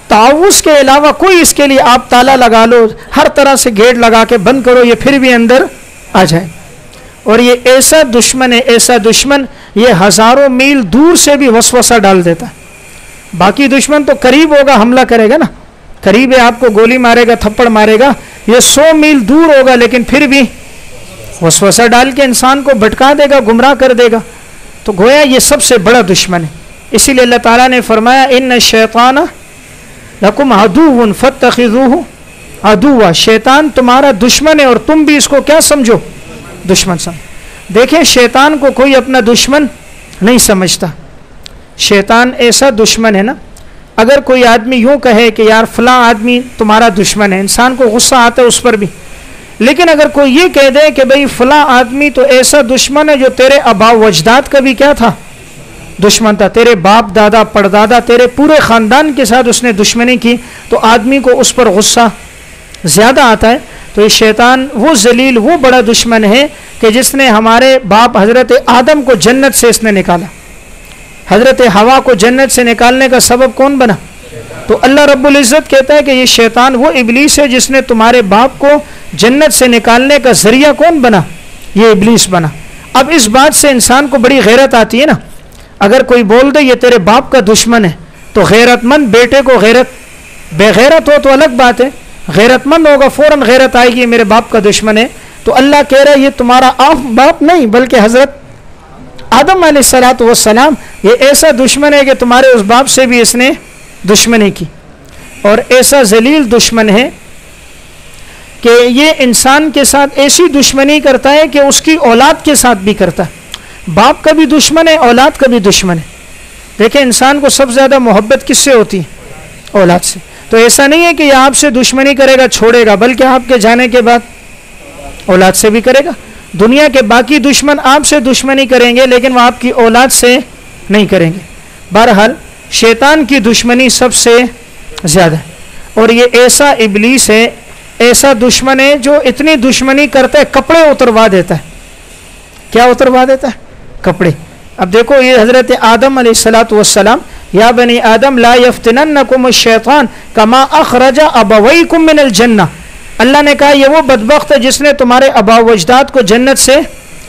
تعوض کے علاوہ کوئی اس کے لیے آپ تالا لگا لو، ہر طرح سے گیٹ لگا کے بند کرو، یہ پھر بھی اندر آ جائے۔ اور یہ ایسا دشمن ہے، ایسا دشمن یہ ہزاروں میل دور سے بھی وسوسہ ڈال دیتا ہے۔ باقی دشمن تو قریب ہوگا، حملہ کرے گا نا۔ قریب ہے، آپ کو گولی مارے گا، تھپڑ مارے گا۔ یہ سو میل دور ہوگا، لیکن پھر بھی وسوسہ ڈال کے انسان کو بھٹکا دے گا، گمراہ کر دے گا۔ تو گویا یہ سب سے بڑا دشمن ہے۔ اسی لیے اللہ تعالیٰ نے فرمایا، ان شیطان رقم ادو فت ادو شیطان تمہارا دشمن ہے اور تم بھی اس کو کیا سمجھو؟ دشمن سمجھ دیکھیں، شیطان کو کوئی اپنا دشمن نہیں سمجھتا۔ شیطان ایسا دشمن ہے نا، اگر کوئی آدمی یوں کہے کہ یار فلاں آدمی تمہارا دشمن ہے، انسان کو غصہ آتا ہے اس پر بھی۔ لیکن اگر کوئی یہ کہہ دے کہ بھئی فلاں آدمی تو ایسا دشمن ہے جو تیرے ابا وجداد کا بھی کیا تھا؟ دشمن تھا۔ تیرے باپ دادا، پردادا، تیرے پورے خاندان کے ساتھ اس نے دشمنی کی تو آدمی کو اس پر غصہ زیادہ آتا ہے۔ تو یہ شیطان وہ ذلیل، وہ بڑا دشمن ہے کہ جس نے ہمارے باپ حضرت آدم کو جنت سے اس نے نکالا۔ حضرت ہوا کو جنت سے نکالنے کا سبب کون بنا؟ تو اللہ رب العزت کہتا ہے کہ یہ شیطان وہ ابلیس ہے جس نے تمہارے باپ کو جنت سے نکالنے کا ذریعہ کون بنا؟ یہ ابلیس بنا۔ اب اس بات سے انسان کو بڑی غیرت آتی ہے نا۔ اگر کوئی بول دے، یہ تیرے باپ کا دشمن ہے، تو غیرت مند بیٹے کو غیرت، بے غیرت ہو تو الگ بات ہے۔ غیرت مند ہوگا، فوراً غیرت آئے گی میرے باپ کا دشمن ہے۔ تو اللہ کہہ رہا ہے، یہ تمہارا آف باپ نہیں، بلکہ حضرت آدم علیہ السلاۃ وسلام یہ ایسا دشمن ہے کہ تمہارے اس باپ سے بھی اس نے دشمنی کی۔ اور ایسا ذلیل دشمن ہے کہ یہ انسان کے ساتھ ایسی دشمنی کرتا ہے کہ اس کی اولاد کے ساتھ بھی کرتا ہے۔ باپ کا بھی دشمن ہے، اولاد کا بھی دشمن ہے۔ دیکھیں، انسان کو سب سے زیادہ محبت کس سے ہوتی ہے؟ اولاد سے۔ تو ایسا نہیں ہے کہ یہ آپ سے دشمنی کرے گا، چھوڑے گا، بلکہ آپ کے جانے کے بعد اولاد سے بھی کرے گا۔ دنیا کے باقی دشمن آپ سے دشمنی کریں گے، لیکن وہ آپ کی اولاد سے نہیں کریں گے۔ بہرحال، شیطان کی دشمنی سب سے زیادہ ہے۔ اور یہ ایسا ابلیس ہے، ایسا دشمن ہے جو اتنی دشمنی کرتا ہے، کپڑے اتروا دیتا ہے۔ کیا اتروا دیتا ہے؟ کپڑے۔ اب دیکھو یہ حضرت آدم علیہ السلاۃ والسلام، یا بنی آدم، لا یفتننکم الشیطان کما اخرج ابویکم من الجنہ۔ اللہ نے کہا، یہ وہ بدبخت ہے جس نے تمہارے ابا وجداد کو جنت سے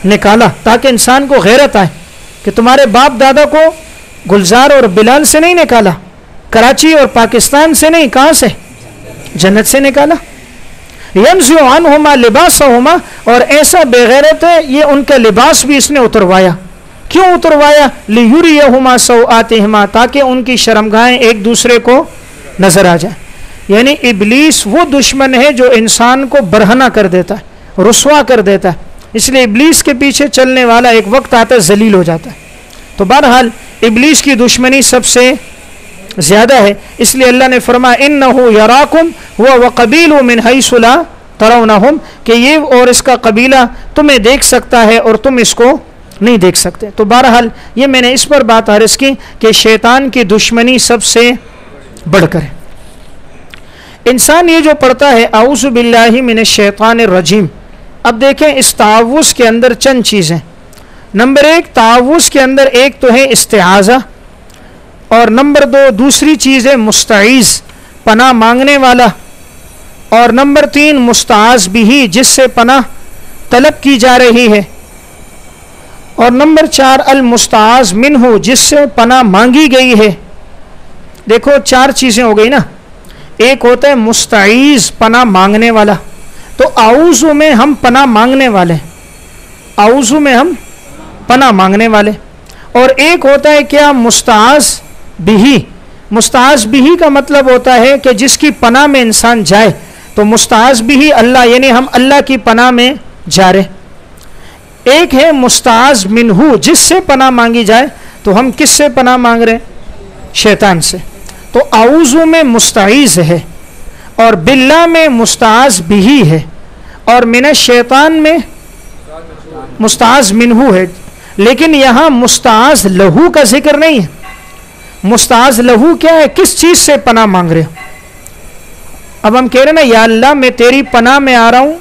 نکالا، تاکہ انسان کو غیرت آئے، کہ تمہارے باپ دادا کو گلزار اور بلال سے نہیں نکالا، کراچی اور پاکستان سے نہیں، کہاں سے؟ جنت سے نکالا۔ عنہما لباس ہوما اور ایسا بغیرت ہے، یہ ان کا لباس بھی اس نے اتروایا۔ کیوں اتروایا؟ لیوریہما سوآتہما، تاکہ ان کی شرمگاہیں ایک دوسرے کو نظر آ جائیں۔ یعنی ابلیس وہ دشمن ہے جو انسان کو برہنا کر دیتا ہے، رسوا کر دیتا ہے۔ اس لیے ابلیس کے پیچھے چلنے والا ایک وقت آتا ہے، ذلیل ہو جاتا ہے۔ تو بہرحال ابلیس کی دشمنی سب سے زیادہ ہے۔ اس لیے اللہ نے فرما ان نہ ہو یاراکم وہ قبیل و منہائی صلاح ترو کہ یہ اور اس کا قبیلہ تمہیں دیکھ سکتا ہے اور تم اس کو نہیں دیکھ سکتے۔ تو بہرحال یہ میں نے اس پر بات عرض کی کہ شیطان کی دشمنی سب سے بڑھ کر ہے۔ انسان یہ جو پڑھتا ہے، اعوذ باللہ من الشیطان الرجیم۔ اب دیکھیں اس تعوض کے اندر چند چیزیں۔ نمبر ایک تعوض کے اندر ایک تو ہے استعاذہ۔ اور نمبر دو، دوسری چیز ہے مستعیز پناہ مانگنے والا۔ اور نمبر تین مستعز بھی جس سے پناہ طلب کی جا رہی ہے۔ اور نمبر چار المستعز من ہو جس سے پناہ مانگی گئی ہے۔ دیکھو، چار چیزیں ہو گئی نا۔ ایک ہوتا ہے مستعیز پناہ مانگنے والا۔ تو آؤزو میں ہم پناہ مانگنے والے۔ آؤزو میں ہم پناہ مانگنے والے۔ اور ایک ہوتا ہے کیا؟ مستعز بھی مستعز بھی کا مطلب ہوتا ہے کہ جس کی پناہ میں انسان جائے۔ تو مستعز بھی اللہ یعنی ہم اللہ کی پناہ میں جا رہے۔ ایک ہے مستعز منہو، جس سے پناہ مانگی جائے، تو ہم کس سے پناہ مانگ رہے ہیں؟ شیطان سے۔ تو اعوذ میں مستعیز ہے اور بلا میں مستعز بھی ہے اور من شیطان میں مستعز منہو ہے۔ لیکن یہاں مستعز لہو کا ذکر نہیں ہے۔ مستعز لہو کیا ہے؟ کس چیز سے پناہ مانگ رہے اب ہم کہہ رہے ہیں نا، یا اللہ میں تیری پناہ میں آ رہا ہوں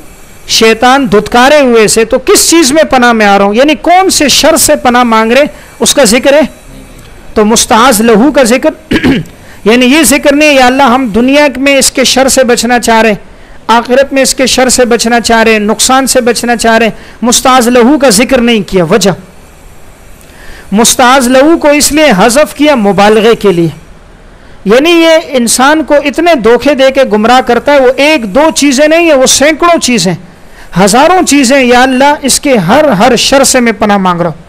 شیطان دھتکارے ہوئے سے تو کس چیز میں پناہ میں آ رہا ہوں؟ یعنی کون سے شر سے پناہ مانگ رہے؟ اس کا ذکر ہے۔ تو مستعز لہو کا ذکر۔ یعنی یہ ذکر نہیں یا اللہ ہم دنیا میں اس کے شر سے بچنا چاہ رہے ہیں، آخرت میں اس کے شر سے بچنا چاہ رہے ہیں، نقصان سے بچنا چاہ رہے ہیں۔ لہو کا ذکر نہیں کیا، وجہ۔ مستاذ لہو کو اس لیے حذف کیا مبالغے کے لیے۔ یعنی یہ انسان کو اتنے دھوکے دے کے گمراہ کرتا ہے، وہ ایک دو چیزیں نہیں ہیں، وہ سینکڑوں چیزیں ہزاروں چیزیں، یا اللہ، اس کے ہر ہر شر سے میں پناہ مانگ رہا ہوں۔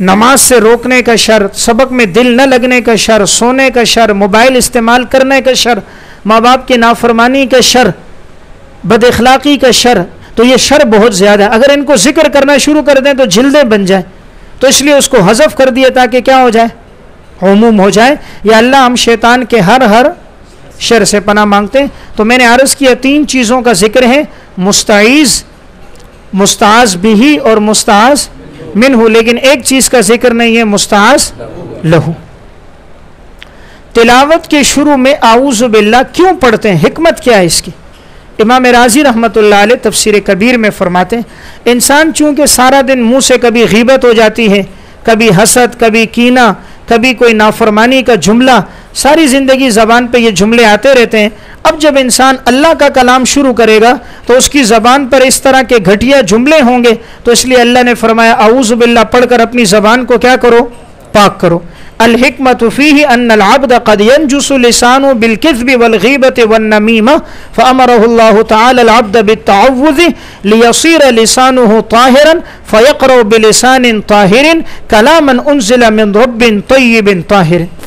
نماز سے روکنے کا شر، سبق میں دل نہ لگنے کا شر، سونے کا شر، موبائل استعمال کرنے کا شر، ماں باپ کی نافرمانی کا شر، بد اخلاقی کا شر، تو یہ شر بہت زیادہ ہے۔ اگر ان کو ذکر کرنا شروع کر دیں تو جلدیں بن جائیں۔ تو اس لیے اس کو حذف کر دیا تاکہ کیا ہو جائے؟ عموم ہو جائے۔ یا اللہ، ہم شیطان کے ہر ہر شر سے پناہ مانگتے ہیں۔ تو میں نے عرض کیا، تین چیزوں کا ذکر ہے۔ مستعیز مستعز بھی اور مستعز من ہو، لیکن ایک چیز کا ذکر نہیں ہے مستعز لہو۔ تلاوت کے شروع میں اعوذ باللہ کیوں پڑھتے ہیں؟ حکمت کیا ہے اس کی؟ امام راضی رحمۃ اللہ علیہ تفسیر کبیر میں فرماتے ہیں، انسان چونکہ سارا دن منہ سے کبھی غیبت ہو جاتی ہے، کبھی حسد، کبھی کینہ، کبھی کوئی نافرمانی کا جملہ ساری زندگی زبان پہ یہ جملے آتے رہتے ہیں۔ اب جب انسان اللہ کا کلام شروع کرے گا تو اس کی زبان پر اس طرح کے گھٹیا جملے ہوں گے۔ تو اس لیے اللہ نے فرمایا، اعوذ باللہ، پڑھ کر اپنی زبان کو کیا کرو؟ پاک کرو۔ الحکمت فیہ ان العبد قد ينجس لسانه بالكذب والغیبت والنمیمہ۔ فامره اللہ تعالی العبد بالتعوذ لیصیر لسانه طاہرا فیقرأ بلسان طاہر، کلاما انزل من رب طیب طاہر۔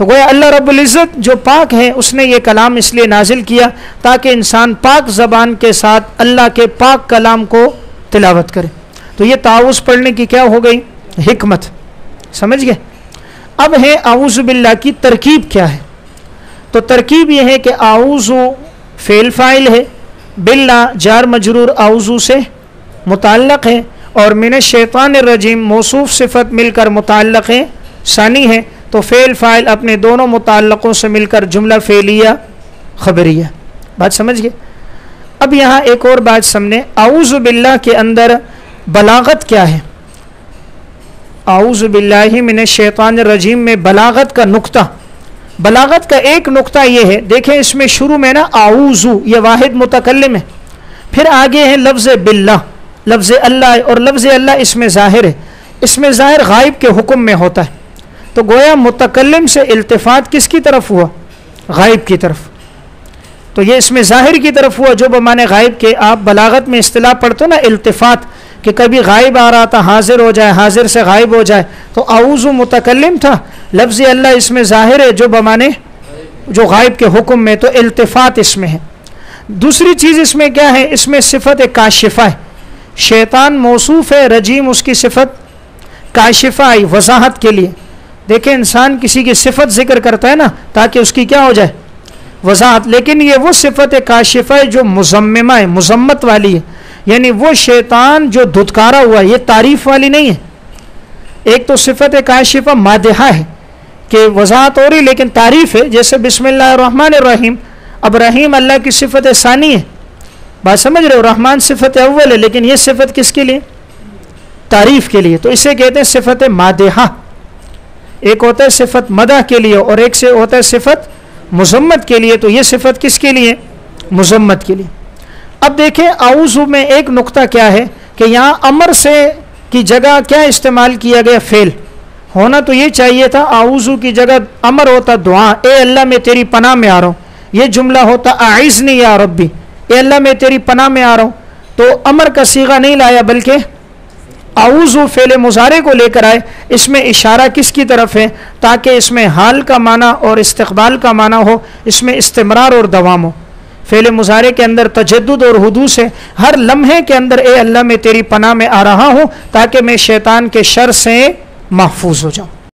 تو گویا اللہ رب العزت جو پاک ہے اس نے یہ کلام اس لیے نازل کیا تاکہ انسان پاک زبان کے ساتھ اللہ کے پاک کلام کو تلاوت کرے۔ تو یہ تعاوض پڑھنے کی کیا ہو گئی؟ حکمت۔ سمجھ گئے؟ اب ہے اعوذ باللہ کی ترکیب کیا ہے؟ تو ترکیب یہ ہے کہ آؤزو فیل فائل ہے بلّہ جار مجرور آؤزو سے متعلق ہے اور من شیطان الرجیم موصوف صفت مل کر متعلق ہے، ثانی ہے۔ تو فیل فائل اپنے دونوں متعلقوں سے مل کر جملہ فعلیہ خبریہ۔ بات سمجھ گئے؟ اب یہاں ایک اور بات سامنے۔ اعوذ باللہ کے اندر بلاغت کیا ہے؟ اعوذ باللہ من الشیطان الرجیم میں بلاغت کا نقطہ۔ بلاغت کا ایک نقطہ یہ ہے۔ دیکھیں اس میں شروع میں نا اعوذ، یہ واحد متکلم ہے۔ پھر آگے ہے لفظ باللہ۔ لفظ اللہ اور لفظ اللہ اس میں ظاہر ہے۔ اس میں ظاہر غائب کے حکم میں ہوتا ہے۔ تو گویا متکلم سے التفات کس کی طرف ہوا؟ غائب کی طرف۔ تو یہ اس میں ظاہر کی طرف ہوا، جو بمانے غائب کے آپ بلاغت میں اصطلاح پڑھتے نا، التفات، کہ کبھی غائب آ رہا تھا، حاضر ہو جائے، حاضر سے غائب ہو جائے۔ تو اعوذ متکلم تھا۔ لفظ اللہ اس میں ظاہر ہے، جو بمانے جو غائب کے حکم میں، تو التفات اس میں ہے۔ دوسری چیز اس میں کیا ہے؟ اس میں صفت کاشفہ ہے۔ شیطان موصوف ہے، رجیم اس کی صفت کاشفہ آئی وضاحت کے لیے۔ دیکھیں انسان کسی کی صفت ذکر کرتا ہے نا تاکہ اس کی کیا ہو جائے؟ وضاحت۔ لیکن یہ وہ صفت کاشفہ ہے، جو مزممہ ہے، مذمت والی ہے۔ یعنی وہ شیطان جو دھتکارا ہوا ہے، یہ تعریف والی نہیں ہے۔ ایک تو صفت کاشفہ مادحہ ہے کہ وضاحت ہو رہی لیکن تعریف ہے۔ جیسے بسم اللہ الرحمن الرحیم۔ اب رحیم اللہ کی صفت ثانی ہے۔ بات سمجھ رہے ہو؟ رحمان صفت اول ہے، لیکن یہ صفت کس کے لیے؟ تعریف کے لیے۔ تو اسے کہتے ہیں صفت مادحہ۔ ایک ہوتا ہے صفت مدح کے لیے اور ایک سے ہوتا ہے صفت مذمت کے لیے، تو یہ صفت کس کے لیے؟ مذمت کے لیے۔ اب دیکھیں آؤزو میں ایک نقطہ کیا ہے کہ یہاں امر سے کی جگہ کیا استعمال کیا گیا؟ فیل ہونا تو یہ چاہیے تھا آؤزو کی جگہ امر ہوتا، دعا۔ اے اللہ، میں تیری پناہ میں آ رہا ہوں۔ یہ جملہ ہوتا آئزنی یا ربی۔ اے اللہ، میں تیری پناہ میں آ رہا ہوں۔ تو امر کا سیغہ نہیں لایا، بلکہ و فعل مظاہرے کو لے کر آئے۔ اس میں اشارہ کس کی طرف ہے؟ تاکہ اس میں حال کا معنی اور استقبال کا معنی ہو، اس میں استمرار اور دوام ہو۔ فعل مظاہرے کے اندر تجدد اور حدوث ہے۔ ہر لمحے کے اندر اے اللہ، میں تیری پناہ میں آ رہا ہوں تاکہ میں شیطان کے شر سے محفوظ ہو جاؤں۔